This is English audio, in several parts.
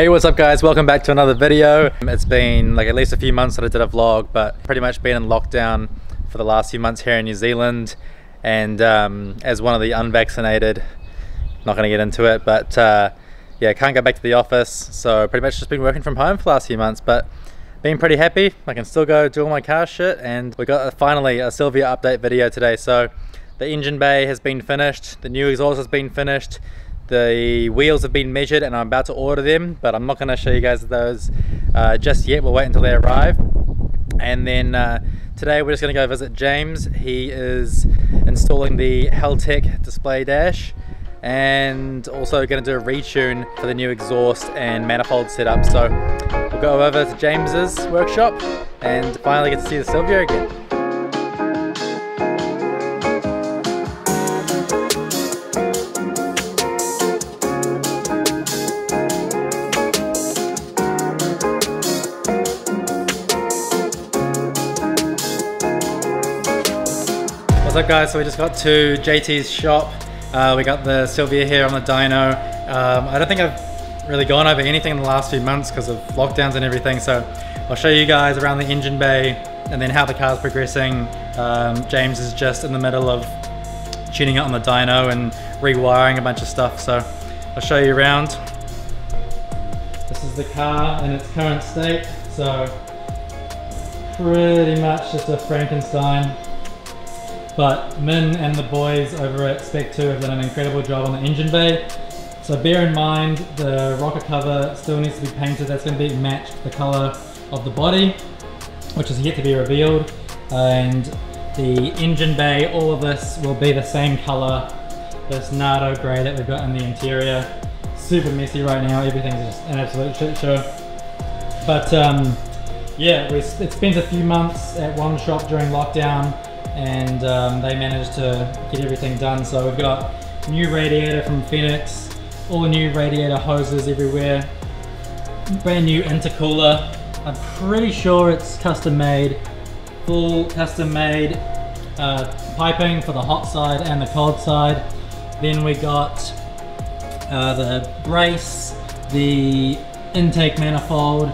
Hey what's up guys? Welcome back to another video. It's been like at least a few months that I did a vlog but pretty much been in lockdown for the last few months here in New Zealand. And um, as one of the unvaccinated not gonna get into it but uh, yeah can't go back to the office. So pretty much just been working from home for the last few months but been pretty happy. I can still go do all my car shit and we got a, finally a Silvia update video today. So the engine bay has been finished. The new exhaust has been finished the wheels have been measured and I'm about to order them, but I'm not going to show you guys those uh, just yet. We'll wait until they arrive. And then uh, today we're just going to go visit James. He is installing the Haltech display dash and also going to do a retune for the new exhaust and manifold setup. So we'll go over to James's workshop and finally get to see the Silvia again. Guys? So we just got to JT's shop. Uh, we got the Silvia here on the dyno. Um, I don't think I've really gone over anything in the last few months because of lockdowns and everything. So I'll show you guys around the engine bay and then how the car's progressing. Um, James is just in the middle of tuning it on the dyno and rewiring a bunch of stuff. So I'll show you around. This is the car in its current state. So pretty much just a Frankenstein but Min and the boys over at Spec 2 have done an incredible job on the engine bay. So bear in mind the rocker cover still needs to be painted. That's going to be matched the color of the body, which is yet to be revealed. And the engine bay, all of this will be the same color. This Nardo grey that we've got in the interior. Super messy right now. Everything's just an absolute shit show. But um, yeah, we, it spent a few months at one shop during lockdown and um, they managed to get everything done. So we've got new radiator from Phoenix, all new radiator hoses everywhere, brand new intercooler. I'm pretty sure it's custom made, full custom made uh, piping for the hot side and the cold side. Then we got uh, the brace, the intake manifold,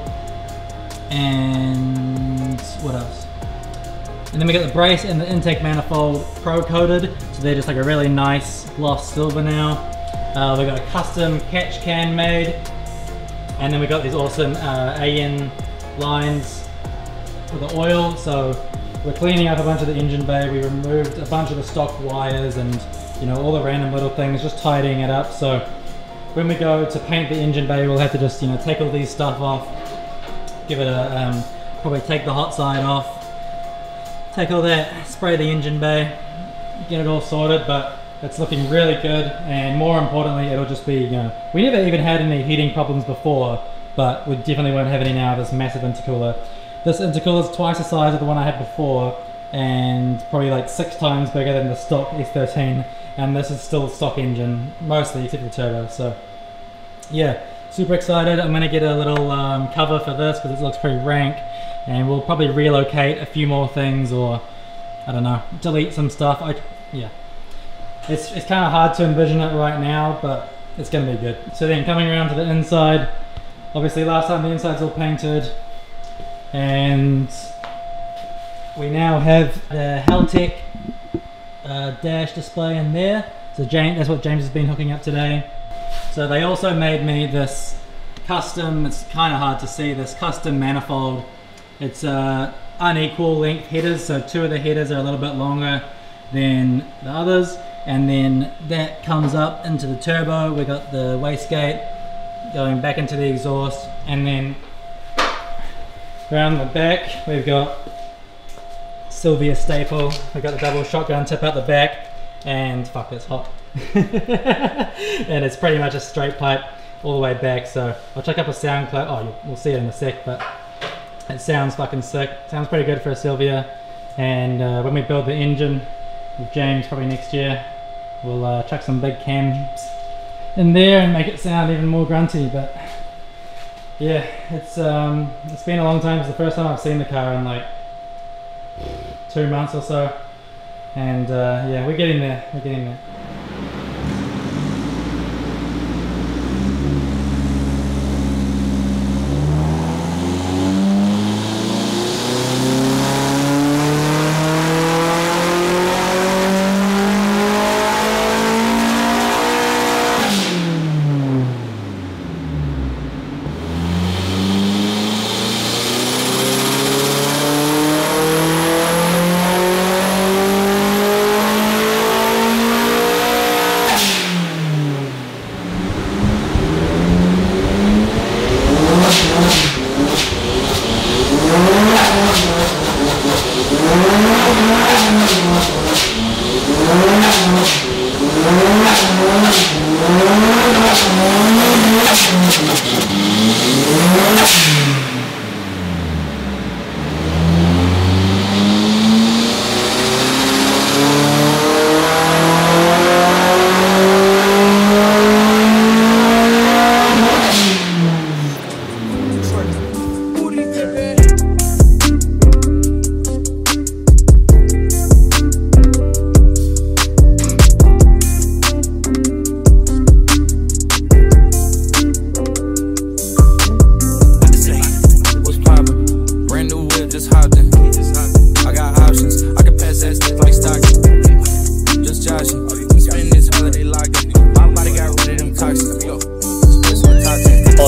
and what else? And then we got the brace and the intake manifold pro coated. So they're just like a really nice gloss silver now. Uh, we got a custom catch can made. And then we got these awesome uh, AN lines for the oil. So we're cleaning up a bunch of the engine bay. We removed a bunch of the stock wires and you know all the random little things, just tidying it up. So when we go to paint the engine bay, we'll have to just you know take all these stuff off, give it a um, probably take the hot side off, take all that, spray the engine bay, get it all sorted, but it's looking really good. And more importantly, it'll just be, you know, we never even had any heating problems before, but we definitely won't have any now, this massive intercooler. This intercooler is twice the size of the one I had before, and probably like six times bigger than the stock S13. And this is still stock engine, mostly except for the turbo. So yeah, super excited. I'm gonna get a little um, cover for this because it looks pretty rank and we'll probably relocate a few more things or I don't know delete some stuff. I yeah. It's, it's kind of hard to envision it right now but it's gonna be good. So then coming around to the inside obviously last time the inside's all painted. And we now have the Haltech uh, dash display in there. So James, that's what James has been hooking up today. So they also made me this custom it's kind of hard to see this custom manifold it's uh, unequal length headers, so two of the headers are a little bit longer than the others. And then that comes up into the turbo. We got the wastegate going back into the exhaust. And then around the back, we've got Silvia staple. We've got the double shotgun tip out the back. And fuck, it's hot. and it's pretty much a straight pipe all the way back. So I'll check up a sound clip. Oh, we'll see it in a sec, but it sounds fucking sick. Sounds pretty good for a Silvia. And uh, when we build the engine with James probably next year, we'll uh, chuck some big cams in there and make it sound even more grunty. But yeah, it's um, it's been a long time. It's the first time I've seen the car in like two months or so. And uh, yeah, we're getting there. We're getting there.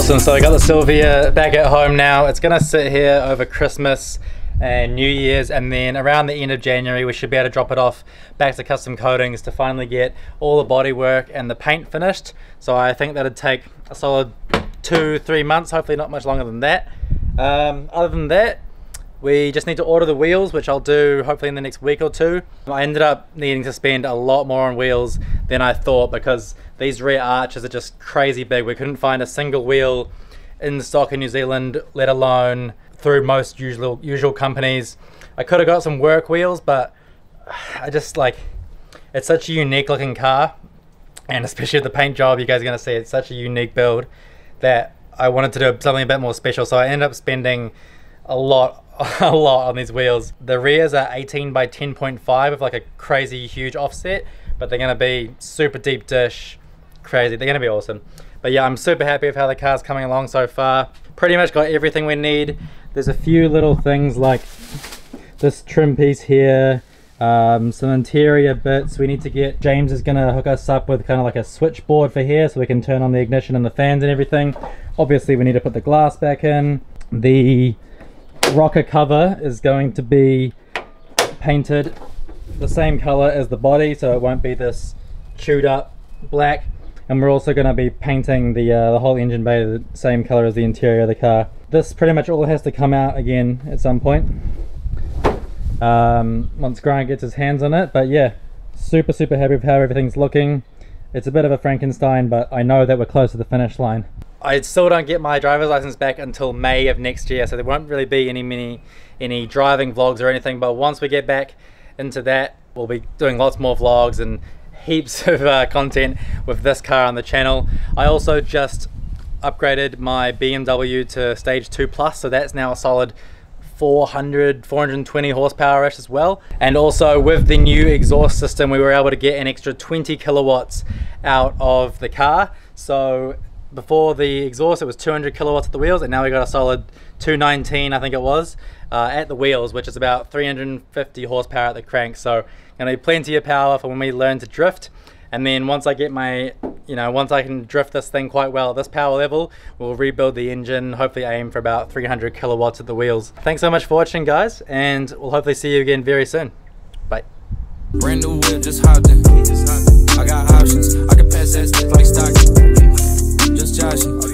Awesome, so I got the Silvia back at home now. It's gonna sit here over Christmas and New Year's and then around the end of January we should be able to drop it off back to custom coatings to finally get all the body work and the paint finished. So I think that'd take a solid two, three months, hopefully not much longer than that. Um, other than that, we just need to order the wheels, which I'll do hopefully in the next week or two. I ended up needing to spend a lot more on wheels than I thought because these rear arches are just crazy big. We couldn't find a single wheel in stock in New Zealand, let alone through most usual usual companies. I could have got some work wheels, but I just like it's such a unique looking car, and especially the paint job, you guys are gonna see it's such a unique build that I wanted to do something a bit more special. So I ended up spending a lot a lot on these wheels. The rears are 18 by 10.5 with like a crazy huge offset, but they're gonna be super deep dish, crazy. They're gonna be awesome. But yeah, I'm super happy with how the car's coming along so far. Pretty much got everything we need. There's a few little things like this trim piece here, um, some interior bits we need to get. James is gonna hook us up with kind of like a switchboard for here so we can turn on the ignition and the fans and everything. Obviously we need to put the glass back in. The rocker cover is going to be painted the same color as the body so it won't be this chewed up black. And we're also going to be painting the uh, the whole engine bay the same color as the interior of the car. This pretty much all has to come out again at some point um, once Grant gets his hands on it. But yeah super super happy with how everything's looking it's a bit of a Frankenstein but I know that we're close to the finish line I still don't get my driver's license back until May of next year, so there won't really be any mini, any driving vlogs or anything. But once we get back into that, we'll be doing lots more vlogs and heaps of uh, content with this car on the channel. I also just upgraded my BMW to stage 2 plus, so that's now a solid 400 420 horsepower as well. And also with the new exhaust system we were able to get an extra 20 kilowatts out of the car. So before the exhaust it was 200 kilowatts at the wheels and now we got a solid 219 I think it was uh, at the wheels which is about 350 horsepower at the crank. So gonna be plenty of power for when we learn to drift and then once I get my you know once I can drift this thing quite well at this power level we'll rebuild the engine hopefully aim for about 300 kilowatts at the wheels thanks so much for watching guys and we'll hopefully see you again very soon bye Brand new whip, just hopped in. I got options. I can pass that like just joshing.